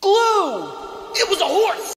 Glue! It was a horse!